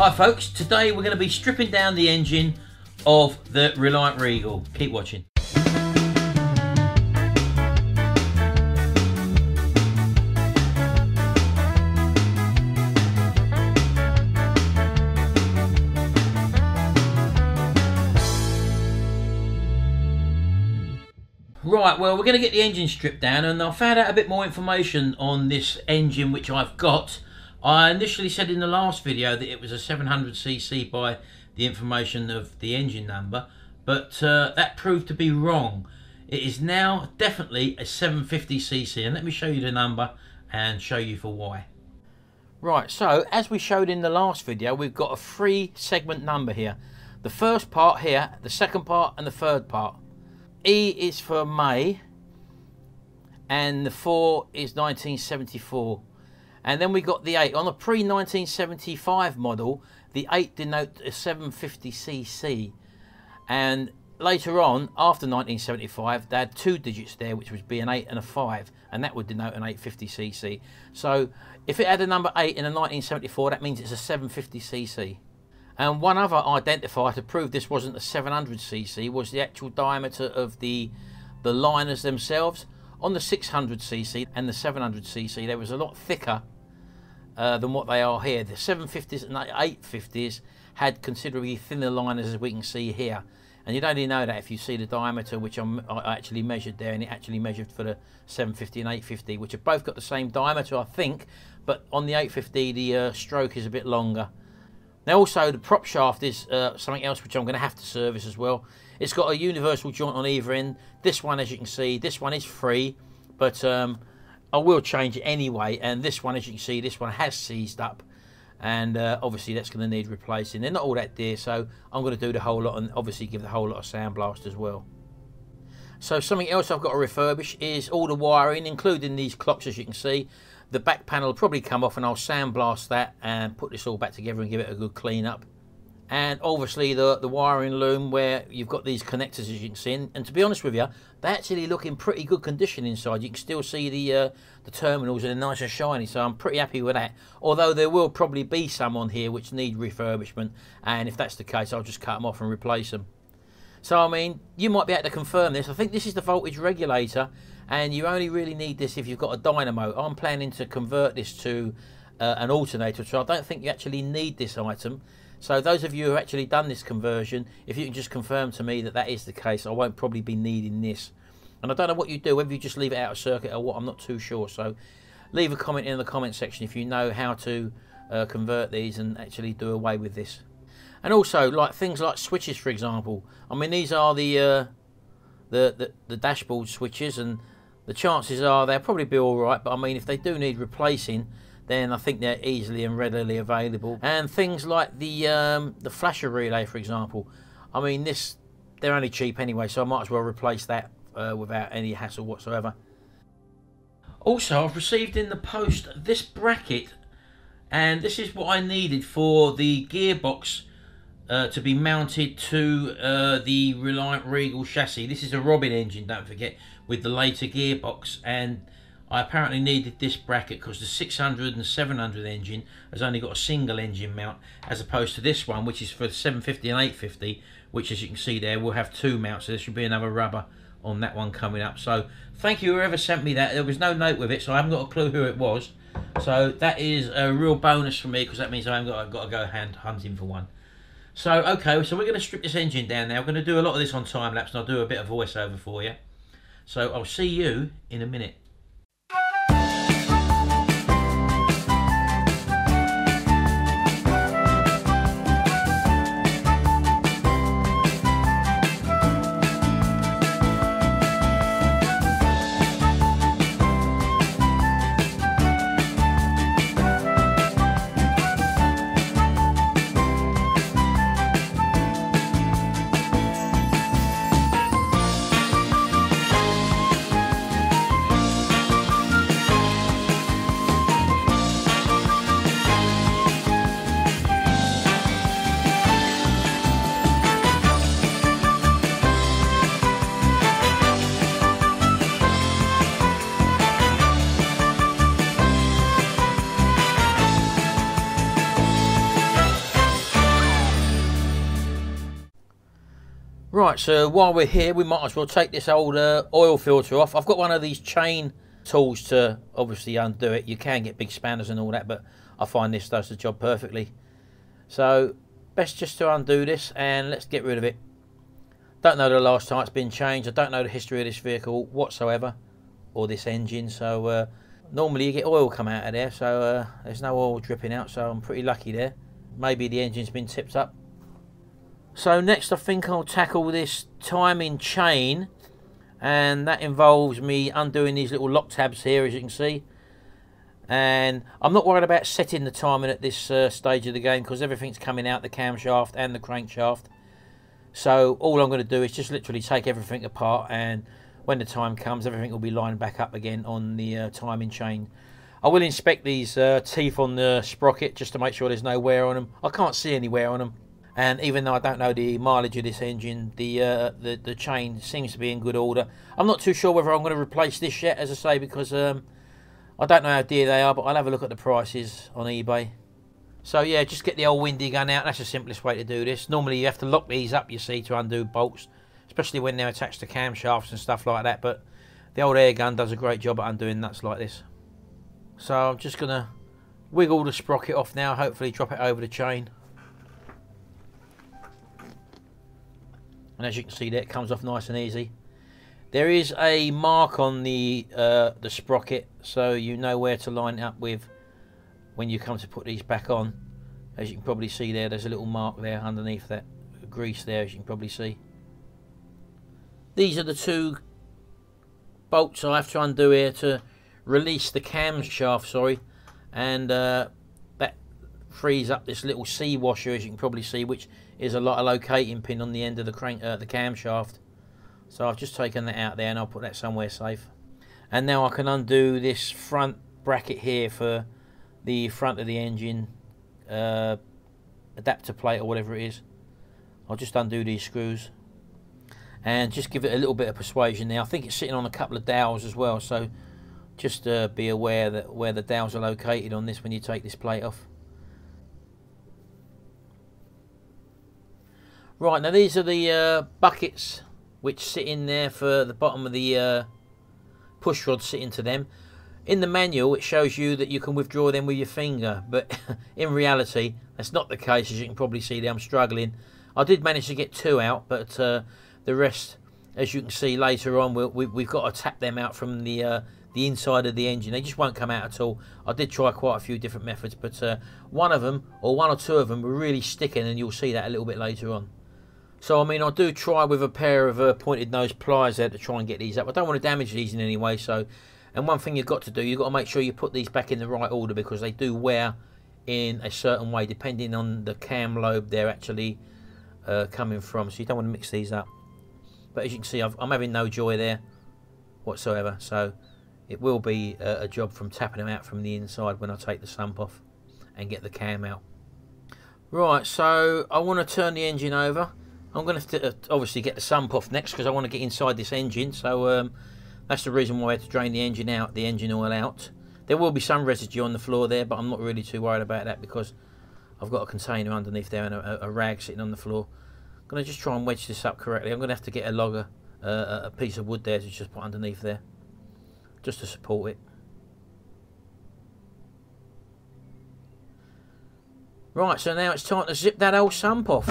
Hi folks, today we're going to be stripping down the engine of the Reliant Regal. Keep watching. Right, well, we're going to get the engine stripped down, and I found out a bit more information on this engine which I've got. I initially said in the last video that it was a 700cc by the information of the engine number, but uh, that proved to be wrong. It is now definitely a 750cc, and let me show you the number and show you for why. Right, so as we showed in the last video, we've got a three segment number here. The first part here, the second part, and the third part. E is for May, and the 4 is 1974. And then we got the 8. On the pre-1975 model, the 8 denotes a 750cc. And later on, after 1975, they had two digits there, which would be an 8 and a 5, and that would denote an 850cc. So if it had a number 8 in a 1974, that means it's a 750cc. And one other identifier to prove this wasn't a 700cc was the actual diameter of the, the liners themselves. On the 600cc and the 700cc, they was a lot thicker uh, than what they are here. The 750s and 850s had considerably thinner liners, as we can see here. And you'd only know that if you see the diameter, which I'm, i actually measured there, and it actually measured for the 750 and 850, which have both got the same diameter, I think. But on the 850, the uh, stroke is a bit longer. Now also the prop shaft is uh, something else which I'm going to have to service as well. It's got a universal joint on either end. This one as you can see, this one is free but um, I will change it anyway and this one as you can see, this one has seized up and uh, obviously that's going to need replacing. They're not all that dear so I'm going to do the whole lot and obviously give the whole lot of sandblast as well. So something else I've got to refurbish is all the wiring including these clocks as you can see the back panel will probably come off and I'll sandblast that and put this all back together and give it a good clean up. And obviously the, the wiring loom where you've got these connectors as you can see. And, to be honest with you, they actually look in pretty good condition inside. You can still see the uh, the terminals and they're nice and shiny. So I'm pretty happy with that. Although there will probably be some on here which need refurbishment. And if that's the case, I'll just cut them off and replace them. So I mean, you might be able to confirm this. I think this is the voltage regulator and you only really need this if you've got a dynamo. I'm planning to convert this to uh, an alternator, so I don't think you actually need this item. So those of you who have actually done this conversion, if you can just confirm to me that that is the case, I won't probably be needing this. And I don't know what you do, whether you just leave it out of circuit or what, I'm not too sure. So leave a comment in the comment section if you know how to uh, convert these and actually do away with this. And also, like things like switches, for example. I mean, these are the uh, the, the, the dashboard switches, and the chances are they'll probably be all right. But I mean, if they do need replacing, then I think they're easily and readily available. And things like the um, the flasher relay, for example. I mean, this they're only cheap anyway, so I might as well replace that uh, without any hassle whatsoever. Also, I've received in the post this bracket, and this is what I needed for the gearbox uh, to be mounted to uh, the Reliant Regal chassis. This is a Robin engine, don't forget, with the later gearbox. And I apparently needed this bracket because the 600 and 700 engine has only got a single engine mount, as opposed to this one, which is for the 750 and 850, which as you can see there, will have two mounts. So there should be another rubber on that one coming up. So thank you whoever sent me that. There was no note with it, so I haven't got a clue who it was. So that is a real bonus for me because that means I haven't got, I've got to go hand hunting for one. So, okay, so we're going to strip this engine down now. We're going to do a lot of this on time lapse and I'll do a bit of voiceover for you. So I'll see you in a minute. Right, so while we're here, we might as well take this old uh, oil filter off. I've got one of these chain tools to obviously undo it. You can get big spanners and all that, but I find this does the job perfectly. So, best just to undo this and let's get rid of it. Don't know the last time it's been changed. I don't know the history of this vehicle whatsoever, or this engine. So, uh, normally you get oil come out of there, so uh, there's no oil dripping out, so I'm pretty lucky there. Maybe the engine's been tipped up. So next I think I'll tackle this timing chain and that involves me undoing these little lock tabs here as you can see. And I'm not worried about setting the timing at this uh, stage of the game because everything's coming out the camshaft and the crankshaft. So all I'm going to do is just literally take everything apart and when the time comes everything will be lined back up again on the uh, timing chain. I will inspect these uh, teeth on the sprocket just to make sure there's no wear on them I can't see any wear on them and even though I don't know the mileage of this engine the uh, the, the chain seems to be in good order. I'm not too sure whether I'm going to replace this yet as I say because um, I don't know how dear they are but I'll have a look at the prices on eBay. So yeah just get the old windy gun out. That's the simplest way to do this. Normally you have to lock these up you see to undo bolts especially when they're attached to camshafts and stuff like that but the old air gun does a great job at undoing nuts like this. So I'm just gonna wiggle the sprocket off now hopefully drop it over the chain and as you can see there it comes off nice and easy. There is a mark on the uh, the sprocket so you know where to line it up with when you come to put these back on. As you can probably see there there's a little mark there underneath that grease there as you can probably see. These are the two bolts I have to undo here to release the camshaft sorry. And uh, that frees up this little C washer as you can probably see which is a lot of locating pin on the end of the crank, uh, the camshaft. So I've just taken that out there and I'll put that somewhere safe. And now I can undo this front bracket here for the front of the engine uh, adapter plate or whatever it is. I'll just undo these screws and just give it a little bit of persuasion there. I think it's sitting on a couple of dowels as well, so just uh, be aware that where the dowels are located on this when you take this plate off. Right, now these are the uh, buckets which sit in there for the bottom of the uh, push rod sit into them. In the manual it shows you that you can withdraw them with your finger, but in reality that's not the case as you can probably see there I'm struggling. I did manage to get two out, but uh, the rest, as you can see later on, we, have got to tap them out from the uh, the inside of the engine. They just won't come out at all. I did try quite a few different methods, but uh, one of them, or one or two of them, were really sticking, and you'll see that a little bit later on. So, I mean, I do try with a pair of uh, pointed nose pliers there to try and get these up. I don't want to damage these in any way, so... And one thing you've got to do, you've got to make sure you put these back in the right order because they do wear in a certain way depending on the cam lobe they're actually uh, coming from. So you don't want to mix these up. But as you can see, i am having no joy there whatsoever. So it will be a, a job from tapping them out from the inside when I take the sump off and get the cam out. Right, so I want to turn the engine over I'm going to uh, obviously get the sump off next because I want to get inside this engine. So um, that's the reason why I had to drain the engine out, the engine oil out. There will be some residue on the floor there, but I'm not really too worried about that because I've got a container underneath there and a, a rag sitting on the floor. I'm going to just try and wedge this up correctly. I'm going to have to get a logger, uh, a piece of wood there to just put underneath there, just to support it. Right, so now it's time to zip that old sump off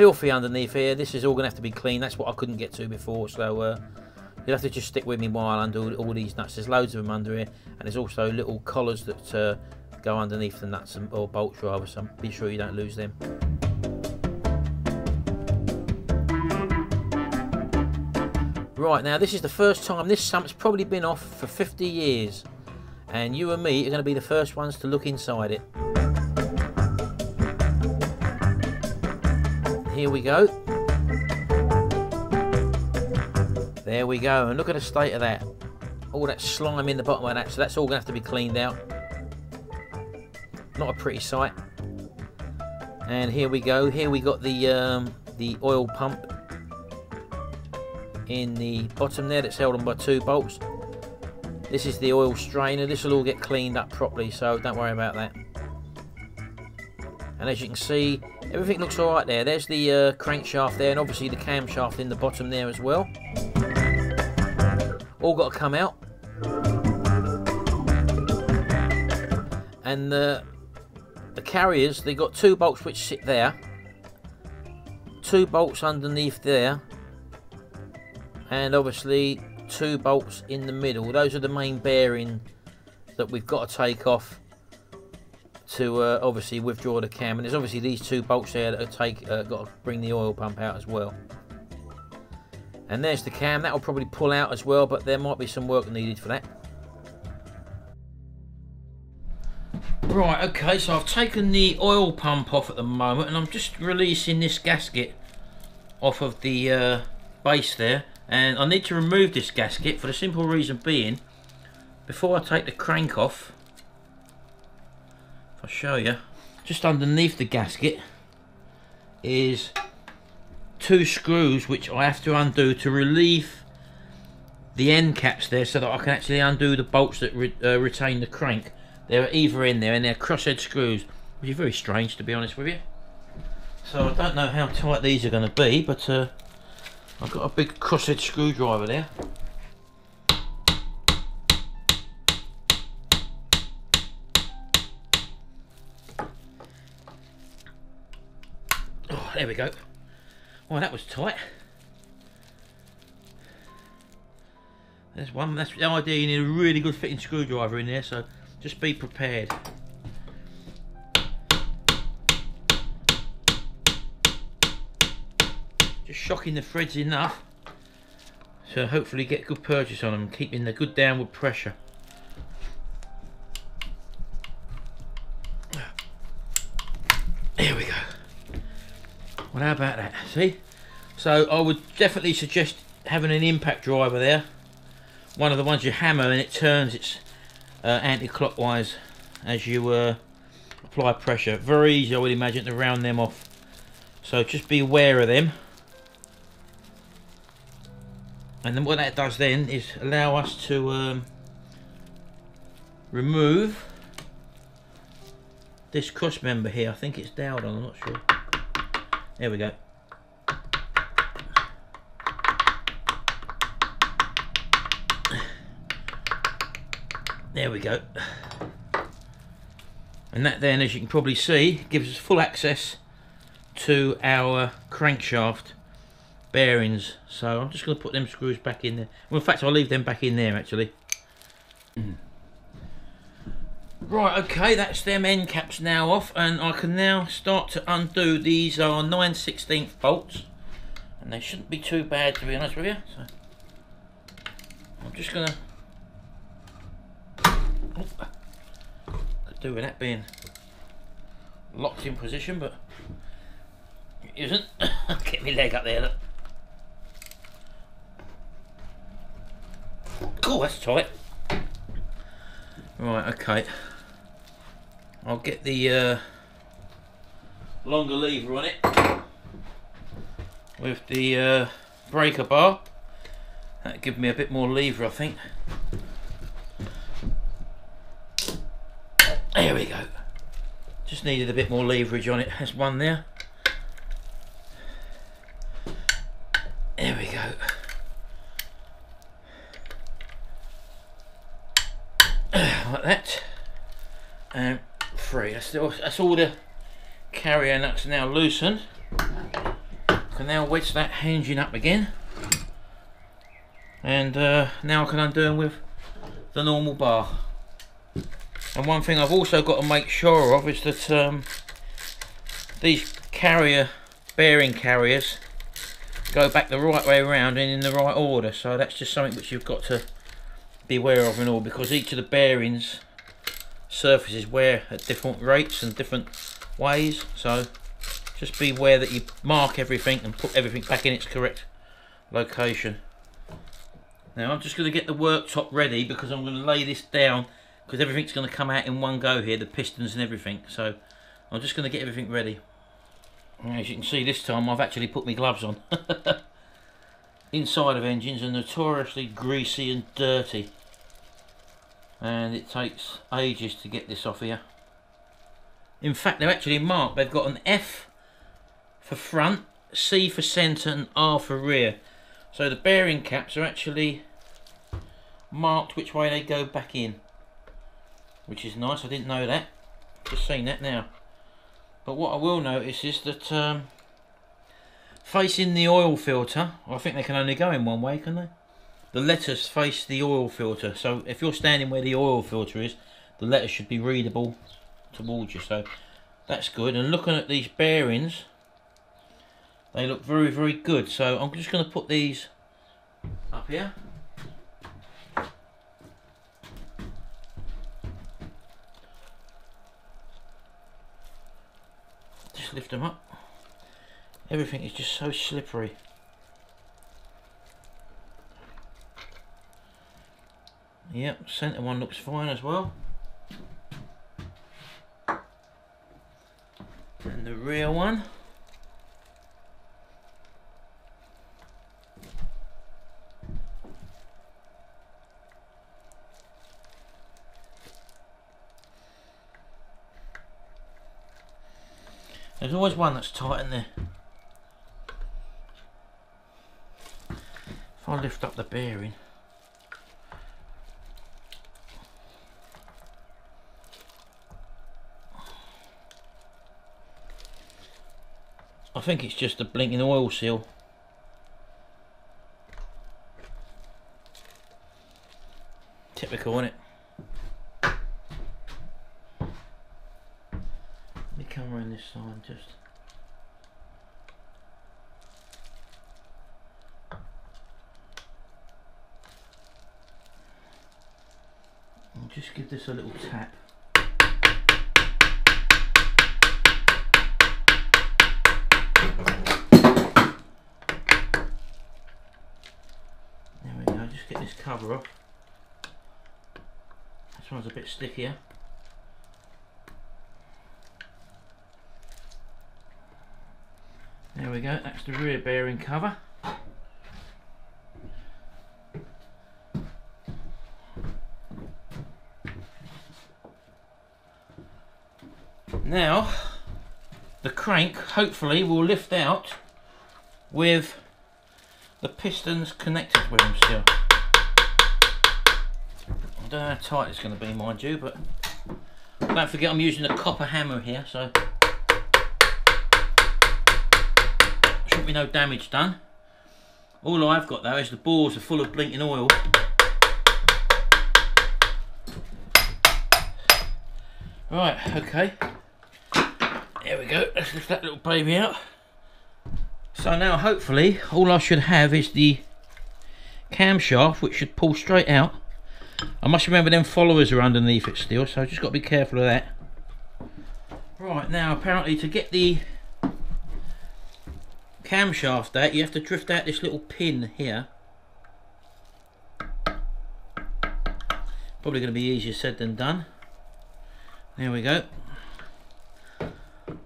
filthy underneath here. This is all going to have to be clean. That's what I couldn't get to before. So uh, you'll have to just stick with me while I undo all these nuts. There's loads of them under here. And there's also little collars that uh, go underneath the nuts and, or bolts rather. So be sure you don't lose them. Right, now this is the first time this sump's probably been off for 50 years. And you and me are going to be the first ones to look inside it. Here we go. There we go, and look at the state of that. All that slime in the bottom of that, so that's all going to have to be cleaned out. Not a pretty sight. And here we go. Here we got the um, the oil pump in the bottom there that's held on by two bolts. This is the oil strainer. This will all get cleaned up properly, so don't worry about that. And as you can see, everything looks alright there. There's the uh, crankshaft there, and obviously the camshaft in the bottom there as well. All got to come out. And the, the carriers, they got two bolts which sit there. Two bolts underneath there. And obviously two bolts in the middle. Those are the main bearing that we've got to take off to uh, obviously withdraw the cam. And there's obviously these two bolts there that take uh, got to bring the oil pump out as well. And there's the cam. That will probably pull out as well, but there might be some work needed for that. Right, okay, so I've taken the oil pump off at the moment and I'm just releasing this gasket off of the uh, base there and I need to remove this gasket for the simple reason being before I take the crank off if I show you just underneath the gasket is two screws which I have to undo to relieve the end caps there so that I can actually undo the bolts that re uh, retain the crank. They're either in there and they're crosshead screws which is very strange to be honest with you. So I don't know how tight these are going to be but uh, I've got a big crosshead screwdriver there we go. Well, that was tight. There's one. That's the idea. You need a really good fitting screwdriver in there, so just be prepared. Just shocking the threads enough, so hopefully get good purchase on them, keeping the good downward pressure. Well, how about that? See? So I would definitely suggest having an impact driver there. One of the ones you hammer and it turns its uh, anti-clockwise as you uh, apply pressure. Very easy, I would imagine, to round them off. So just be aware of them. And then what that does then is allow us to um, remove this cross member here. I think it's dowel on, I'm not sure. There we go. There we go. And that then, as you can probably see, gives us full access to our crankshaft bearings. So I'm just going to put them screws back in there. Well, in fact, I'll leave them back in there, actually. Mm. Right, okay, that's them end caps now off, and I can now start to undo. These are 9 16th bolts, and they shouldn't be too bad, to be honest with you. So I'm just gonna. Do with that being locked in position, but it isn't. Get my leg up there. Look. Cool, that's tight. Right, okay. I'll get the uh, longer lever on it with the uh, breaker bar. That gives me a bit more lever, I think. There we go. Just needed a bit more leverage on it. There's one. There we go. like that. And free. That's, all the carrier nuts now loosened. I can now wedge that hinging up again. And uh, now I can undo them with the normal bar. And one thing I've also got to make sure of is that um, these carrier bearing carriers go back the right way around and in the right order. So that's just something which you've got to be aware of and all because each of the bearings surfaces wear at different rates and different ways so just be aware that you mark everything and put everything back in its correct location. Now I'm just going to get the worktop ready because I'm going to lay this down because everything's going to come out in one go here the pistons and everything so I'm just going to get everything ready. As you can see this time I've actually put my gloves on. Inside of engines are notoriously greasy and dirty and it takes ages to get this off here In fact, they're actually marked. They've got an F for front, C for centre, and R for rear. So the bearing caps are actually marked which way they go back in. Which is nice. I didn't know that. Just seen that now. But what I will notice is that um, facing the oil filter, I think they can only go in one way, can they? The letters face the oil filter. So if you're standing where the oil filter is, the letters should be readable towards you. So that's good. And looking at these bearings, they look very, very good. So I'm just going to put these up here. Just lift them up. Everything is just so slippery. Yep, centre one looks fine as well. And the rear one. There's always one that's tight in there. If I lift up the bearing, I think it's just a blinking oil seal. Typical, isn't it? Let me come around this side just just give this a little tap cover off this one's a bit stickier There we go, that's the rear bearing cover. Now, the crank hopefully will lift out with the pistons connected with them still. Don't know how tight it's going to be, mind you, but don't forget I'm using a copper hammer here, so shouldn't be no damage done. All I've got though is the balls are full of blinking oil. Right, okay. There we go, let's lift that little baby out. So now hopefully all I should have is the camshaft which should pull straight out. I must remember them followers are underneath it still so I've just got to be careful of that. Right now apparently to get the camshaft out, you have to drift out this little pin here. Probably going to be easier said than done. There we go.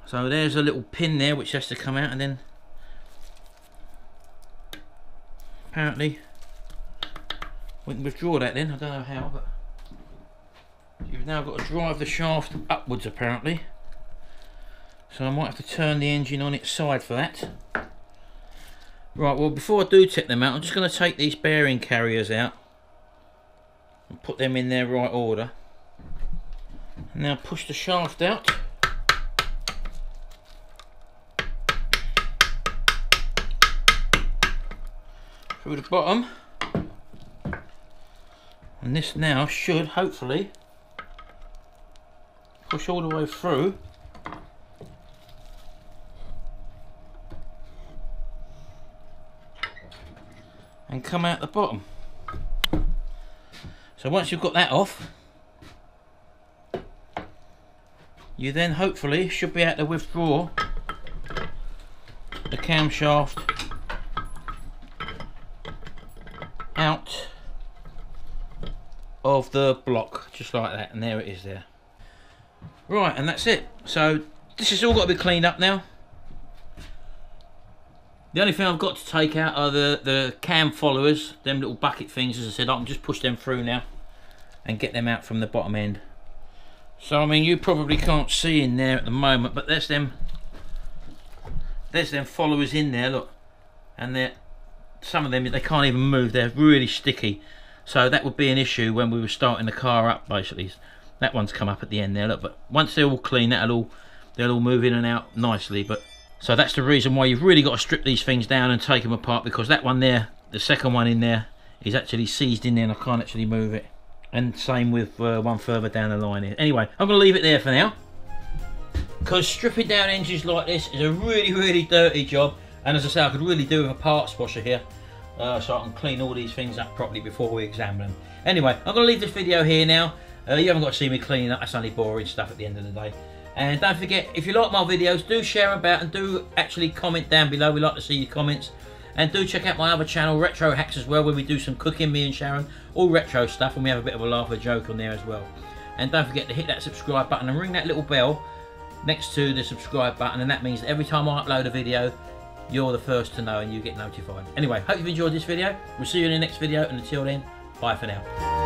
So there's a little pin there which has to come out and then apparently we can withdraw that then, I don't know how but you've now got to drive the shaft upwards apparently so I might have to turn the engine on its side for that Right, well before I do take them out, I'm just going to take these bearing carriers out and put them in their right order. Now push the shaft out. Through the bottom. And this now should hopefully push all the way through and come out the bottom. So once you've got that off, you then hopefully should be able to withdraw the camshaft out of the block just like that and there it is there right and that's it so this has all got to be cleaned up now the only thing I've got to take out are the, the cam followers, them little bucket things, as I said, I can just push them through now and get them out from the bottom end. So I mean you probably can't see in there at the moment, but there's them there's them followers in there, look. And they're some of them they can't even move, they're really sticky. So that would be an issue when we were starting the car up basically. That one's come up at the end there, look, but once they're all clean that'll all they'll all move in and out nicely. But so that's the reason why you've really got to strip these things down and take them apart because that one there, the second one in there, is actually seized in there and I can't actually move it and same with uh, one further down the line here. Anyway, I'm going to leave it there for now because stripping down engines like this is a really, really dirty job. And as I say, I could really do with a parts washer here uh, so I can clean all these things up properly before we examine them. Anyway, I'm going to leave this video here now. Uh, you haven't got to see me cleaning up, that's only boring stuff at the end of the day. And don't forget, if you like my videos, do share about and do actually comment down below. We like to see your comments. And do check out my other channel, RetroHax as well, where we do some cooking, me and Sharon. All retro stuff, and we have a bit of a laugh, a joke on there as well. And don't forget to hit that subscribe button and ring that little bell next to the subscribe button. And that means that every time I upload a video, you're the first to know and you get notified. Anyway, hope you've enjoyed this video. We'll see you in the next video. And until then, bye for now.